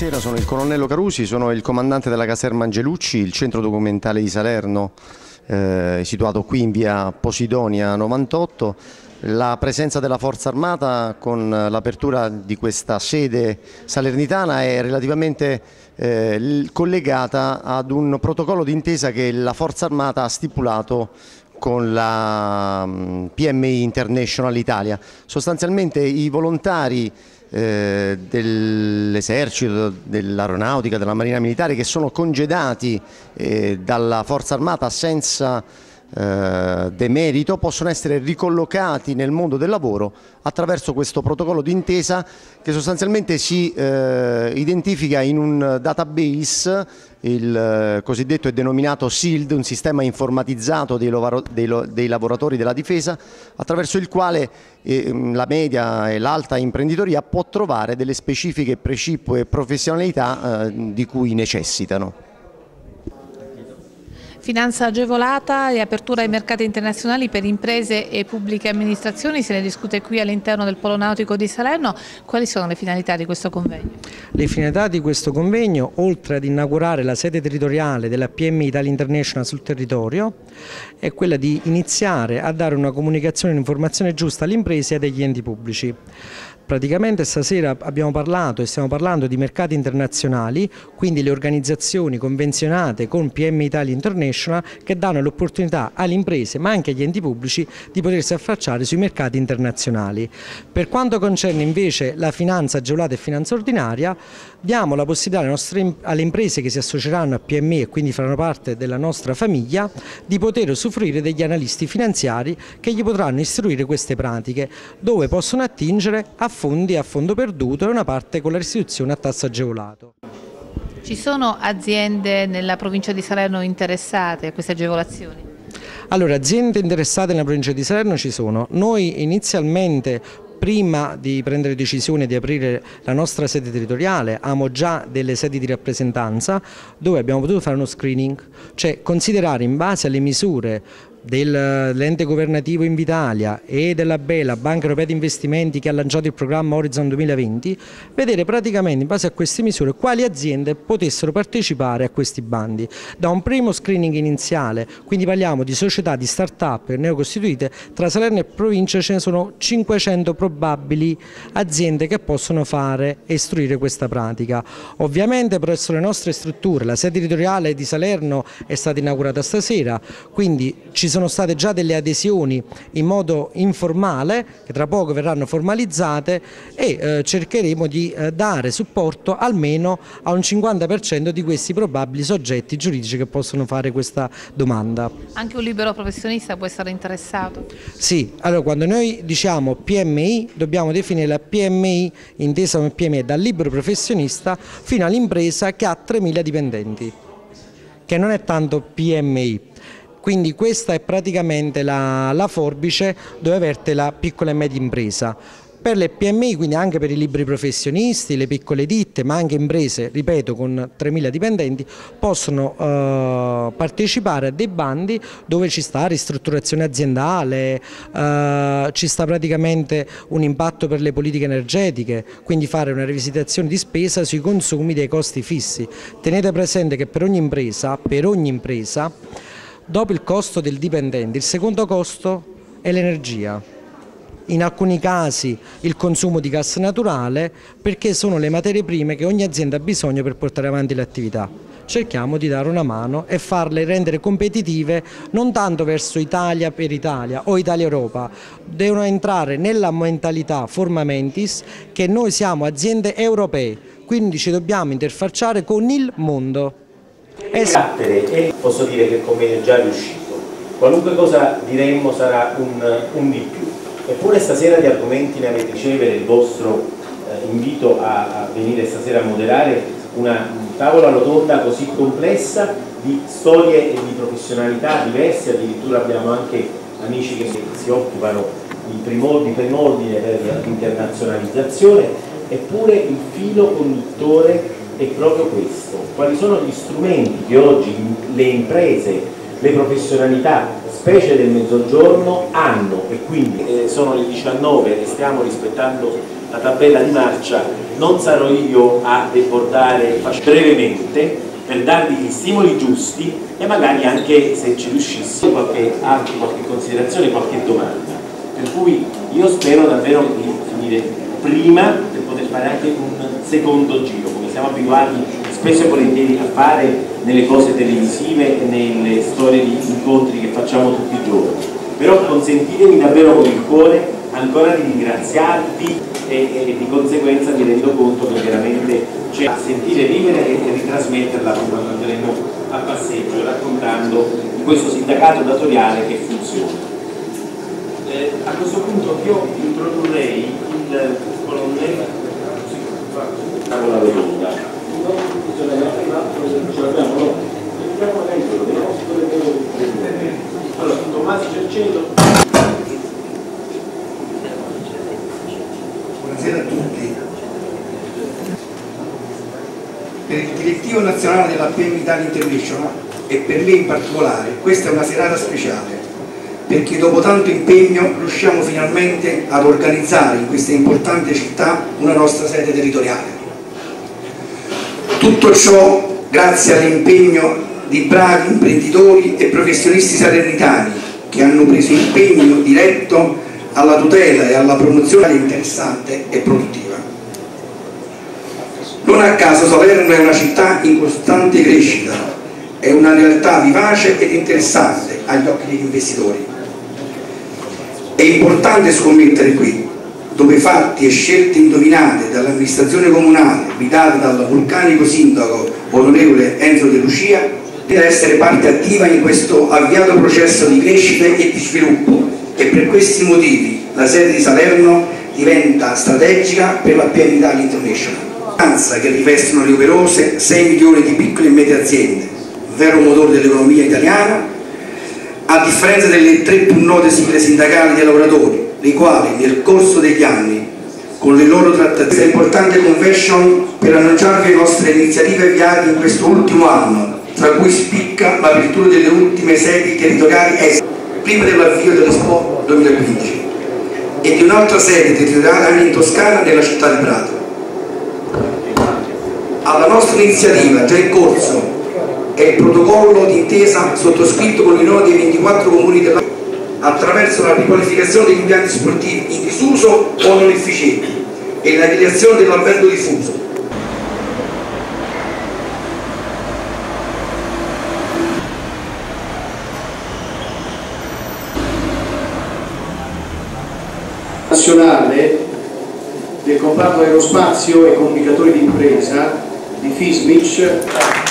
buonasera, sono il colonnello Carusi, sono il comandante della caserma Angelucci, il centro documentale di Salerno, eh, situato qui in via Posidonia 98. La presenza della Forza Armata con l'apertura di questa sede salernitana è relativamente eh, collegata ad un protocollo d'intesa che la Forza Armata ha stipulato con la mm, PMI International Italia. Sostanzialmente i volontari eh, dell'esercito, dell'aeronautica, della marina militare che sono congedati eh, dalla forza armata senza eh, demerito possono essere ricollocati nel mondo del lavoro attraverso questo protocollo d'intesa che sostanzialmente si identifica in un database, il eh, cosiddetto e denominato SILD, un sistema informatizzato dei, dei, lavoratori della difesa, attraverso il quale eh, la media e l'alta imprenditoria può trovare delle specifiche precipue professionalità eh, di cui necessitano. Finanza agevolata e apertura ai mercati internazionali per imprese e pubbliche amministrazioni, se ne discute qui all'interno del Polo Nautico di Salerno. Quali sono le finalità di questo convegno? Le finalità di questo convegno, oltre ad inaugurare la sede territoriale della PM Italia International sul territorio, è quella di iniziare a dare una comunicazione e un'informazione giusta alle imprese e agli enti pubblici. Praticamente stasera abbiamo parlato e stiamo parlando di mercati internazionali, quindi le organizzazioni convenzionate con PM Italia International che danno l'opportunità alle imprese ma anche agli enti pubblici di potersi affacciare sui mercati internazionali. Per quanto concerne invece la finanza agevolata e finanza ordinaria, diamo la possibilità alle, nostre, alle imprese che si associeranno a PME e quindi faranno parte della nostra famiglia di poter usufruire degli analisti finanziari che gli potranno istruire queste pratiche dove possono attingere a fondi a fondo perduto e una parte con la restituzione a tasso agevolato. Ci sono aziende nella provincia di Salerno interessate a queste agevolazioni? Allora, aziende interessate nella provincia di Salerno ci sono. Noi inizialmente prima di prendere decisione di aprire la nostra sede territoriale abbiamo già delle sedi di rappresentanza dove abbiamo potuto fare uno screening, cioè considerare in base alle misure dell'ente governativo Invitalia e della BELA, Banca Europea di Investimenti che ha lanciato il programma Horizon 2020, vedere praticamente in base a queste misure quali aziende potessero partecipare a questi bandi. Da un primo screening iniziale, quindi parliamo di società, di start-up neocostituite, tra Salerno e provincia ce ne sono 500 probabili aziende che possono fare e istruire questa pratica. Ovviamente presso le nostre strutture, la sede territoriale di Salerno è stata inaugurata stasera, quindi ci ci sono state già delle adesioni in modo informale che tra poco verranno formalizzate e eh, cercheremo di eh, dare supporto almeno a un 50% di questi probabili soggetti giuridici che possono fare questa domanda. Anche un libero professionista può essere interessato? Sì, allora quando noi diciamo PMI dobbiamo definire la PMI intesa come PMI dal libero professionista fino all'impresa che ha 3.000 dipendenti che non è tanto PMI, quindi questa è praticamente la, la forbice dove verte la piccola e media impresa. Per le PMI, quindi anche per i libri professionisti, le piccole ditte, ma anche imprese, ripeto, con 3.000 dipendenti, possono eh, partecipare a dei bandi dove ci sta ristrutturazione aziendale, eh, ci sta praticamente un impatto per le politiche energetiche, quindi fare una rivisitazione di spesa sui consumi dei costi fissi. Tenete presente che per ogni impresa, per ogni impresa Dopo il costo del dipendente, il secondo costo è l'energia. In alcuni casi il consumo di gas naturale perché sono le materie prime che ogni azienda ha bisogno per portare avanti l'attività. Cerchiamo di dare una mano e farle rendere competitive non tanto verso Italia per Italia o Italia Europa, devono entrare nella mentalità forma mentis che noi siamo aziende europee, quindi ci dobbiamo interfacciare con il mondo. Il carattere e posso dire che il convegno è già riuscito. Qualunque cosa diremmo sarà un, un di più. Eppure stasera di argomenti ne avete ricevere il vostro eh, invito a, a, venire stasera a moderare una un tavola rotonda così complessa di storie e di professionalità diverse, addirittura abbiamo anche amici che si occupano di primordine per l'internazionalizzazione, eppure il filo conduttore è proprio questo, quali sono gli strumenti che oggi le imprese, le professionalità specie del mezzogiorno, hanno, e quindi eh, sono le 19 e stiamo rispettando la tabella di marcia, non sarò io a deportare brevemente per darvi gli stimoli giusti e magari anche se ci riuscissi qualche, altro, qualche considerazione, qualche domanda. Per cui io spero davvero di finire prima per poter fare anche un secondo giro, siamo abituati spesso e volentieri a fare nelle cose televisive e nelle storie di incontri che facciamo tutti i giorni. Però consentitemi davvero con il cuore ancora di ringraziarvi e, e di conseguenza mi rendo conto che veramente c'è a sentire vivere e, e ritrasmetterla quando andremo a passeggio raccontando di questo sindacato datoriale che funziona. Eh, a questo punto io introdurrei il colonnello tavola rotonda. Cercello Buonasera a tutti. Per il direttivo nazionale della PM Italia International e per me in particolare questa è una serata speciale perché dopo tanto impegno riusciamo finalmente ad organizzare in questa importante città una nostra sede territoriale. Tutto ciò grazie all'impegno di bravi imprenditori e professionisti salernitani che hanno preso impegno diretto alla tutela e alla promozione interessante e produttiva. Non a caso Salerno è una città in costante crescita, è una realtà vivace ed interessante agli occhi degli investitori. È importante scommettere qui, dove fatti e scelte indovinate dall'amministrazione comunale guidata dal vulcanico sindaco onorevole Enzo De Lucia per essere parte attiva in questo avviato processo di crescita e di sviluppo e per questi motivi la sede di Salerno diventa strategica per la PM Italia International. Che rivestono le operose 6 milioni di piccole e medie aziende, vero motore dell'economia italiana, a differenza delle tre più note sigle sindacali dei lavoratori, le quali nel corso degli anni con le loro trattative importante convention per annunciarvi le nostre iniziative avviate in questo ultimo anno, tra cui spicca l'apertura delle ultime sedi territoriali estere prima dell'avvio dell'Expo 2015 e di un'altra sede territoriale in Toscana nella città di Prato. Alla nostra iniziativa già in corso è il protocollo d'intesa sottoscritto con i nodi dei 24 comuni della attraverso la riqualificazione degli impianti sportivi in disuso o non efficienti e la creazione dell'albergo diffuso. Nazionale del comparto aerospazio e comunicatori di impresa di FISMIC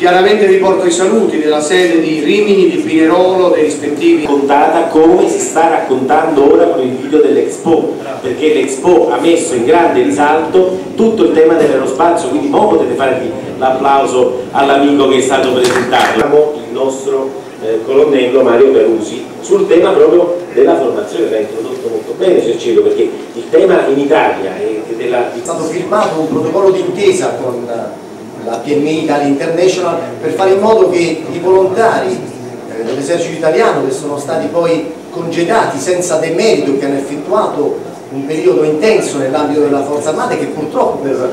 chiaramente vi porto i saluti della sede di Rimini, di Pinerolo, dei rispettivi contata come si sta raccontando ora con il video dell'Expo perché l'Expo ha messo in grande risalto tutto il tema dell'aerospazio quindi non potete fargli l'applauso all'amico che è stato presentato. Il nostro eh, colonnello Mario Perusi sul tema proprio della formazione, l'ha introdotto molto bene Cercello perché il tema in Italia è, della... è stato firmato un protocollo d'intesa con la PMI Italia International per fare in modo che i volontari eh, dell'esercito italiano che sono stati poi congedati senza demerito che hanno effettuato un periodo intenso nell'ambito della forza armata e che purtroppo per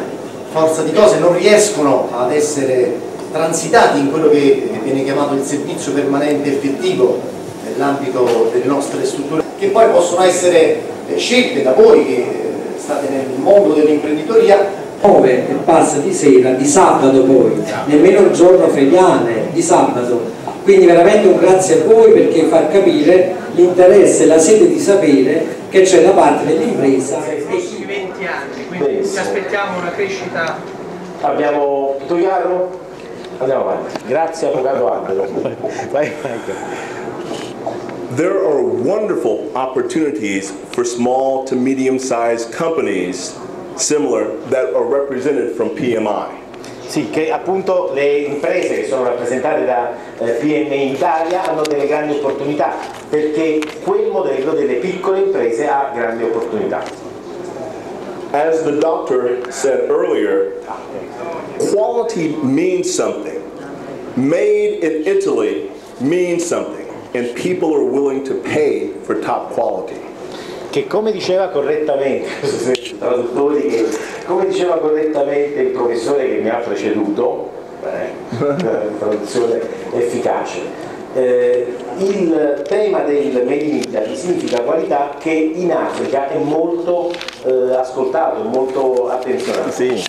forza di cose non riescono ad essere transitati in quello che viene chiamato il servizio permanente effettivo nell'ambito delle nostre strutture, che poi possono essere eh, scelte da voi che eh, state nel mondo dell'imprenditoria 9 e passa di sera, di sabato poi, nemmeno il giorno feriale, di sabato. Quindi veramente un grazie a voi perché far capire l'interesse e la sede di sapere che c'è da parte dell'impresa. Nei prossimi 20 anni, quindi ci aspettiamo una crescita. Abbiamo tutto chiaro? Andiamo avanti. Grazie Avvocato Albero. Vai, vai. There are wonderful opportunities for small to medium-sized companies similar that are represented from PMI. Sì, che appunto le imprese che sono rappresentate da eh, PMI Italia hanno delle grandi opportunità perché quel modello delle piccole imprese ha grandi opportunità. As the doctor said earlier, quality means something. Made in Italy means something. and people are willing to pay for top quality. Che come diceva correttamente, traduttori, come diceva correttamente il professore che mi ha preceduto, eh, traduzione efficace, eh, il tema del Made in Italy significa qualità che in Africa è molto eh, ascoltato, molto attenzionato. Sì.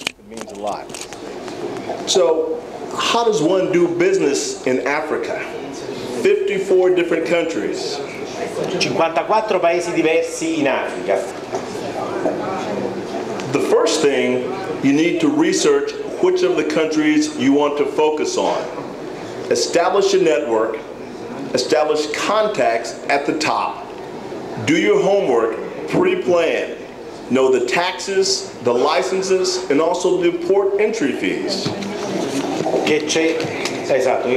So, how does one do business in Africa? 54 different countries. 54 paesi diversi in Africa. The first thing you need to research which of the countries you want to focus on. Establish a network, establish contacts at the top. Do your homework, pre-plan. Know the taxes, the licenses, and also the port entry fees. Che c'è, esatto,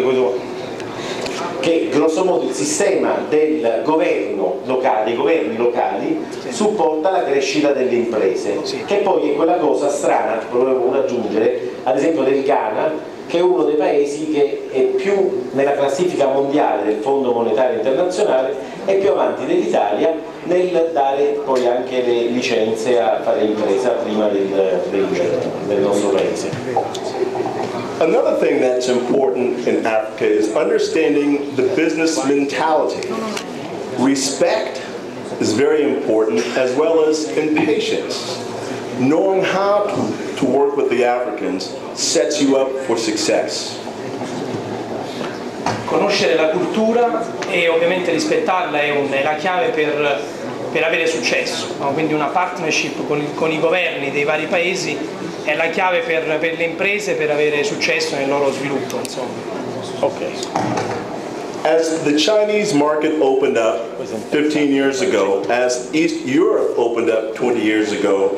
che questo che grosso modo il sistema del governo locale, dei governi locali supporta la crescita delle imprese, che poi è quella cosa strana, ad aggiungere, ad esempio del Ghana, che è uno dei paesi che è più nella classifica mondiale del Fondo Monetario Internazionale e più avanti dell'Italia nel dare poi anche le licenze a fare impresa prima del, del, del nostro paese. Another thing that's important in Africa is understanding the business mentality. Respect is very important as well as impatience. Knowing how to, to work with the Africans sets you up for success. Conoscere la cultura e ovviamente rispettarla è, un, è la chiave per, per, avere successo, quindi una partnership con, con, i governi dei vari paesi è la chiave per, per, le imprese per avere successo nel loro sviluppo. Insomma. Okay. As the Chinese market opened up 15 years ago, as East Europe opened up 20 years ago,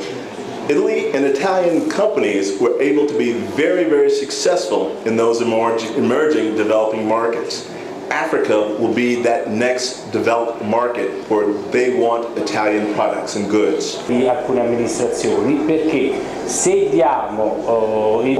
Italy and Italian companies were able to be very, very successful in those emerging developing markets. Africa will be that next developed market where they want Italian products and goods. Di alcune amministrazioni perché se diamo oh, il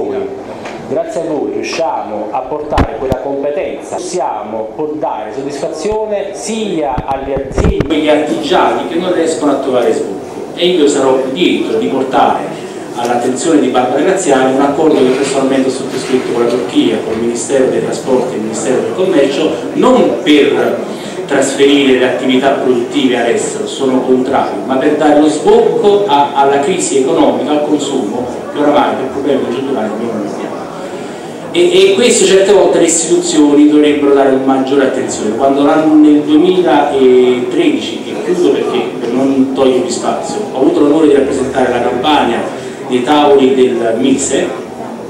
grazie a voi riusciamo a portare quella competenza, possiamo dare soddisfazione sia agli, sia agli artigiani che non riescono a trovare sbocco e io sarò lieto di portare all'attenzione di Barbara Graziani un accordo che personalmente ho sottoscritto con la Turchia, con il Ministero dei Trasporti e il Ministero del Commercio, non per trasferire le attività produttive all'estero, sono contrario, ma per dare lo sbocco a, alla crisi economica, al consumo, che oramai per problemi congiunturali non abbiamo. E, e, questo certe volte le istituzioni dovrebbero dare maggiore attenzione. Quando nel 2013, e chiudo perché per non togliermi spazio, ho avuto l'onore di rappresentare la campagna dei tavoli del MISE,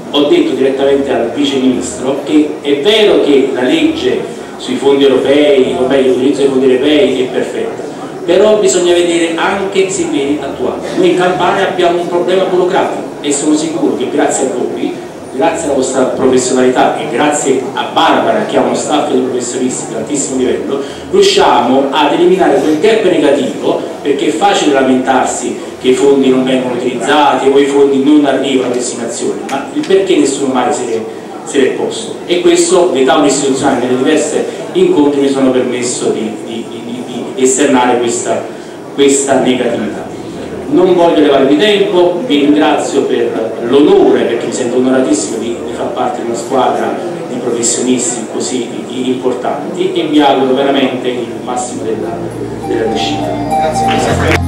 ho detto direttamente al Vice Ministro che è vero che la legge sui fondi europei, o meglio l'utilizzo dei fondi europei è perfetta, però bisogna vedere anche se viene attuato. Noi in Campania abbiamo un problema burocratico e sono sicuro che grazie a voi grazie alla vostra professionalità e grazie a Barbara che ha uno staff di professionisti di altissimo livello, riusciamo ad eliminare quel gap negativo perché è facile lamentarsi che i fondi non vengono utilizzati o i fondi non arrivano a destinazione, ma il perché nessuno mai se l'è, se l'è posto. E questo, le tavole istituzionali nelle diverse incontri mi sono permesso di, di, di, di esternare questa, questa negatività non voglio levarvi tempo, vi ringrazio per l'onore, perché mi sento onoratissimo di, di far parte di una squadra di professionisti così importanti e vi auguro veramente il massimo della, della riuscita. Grazie.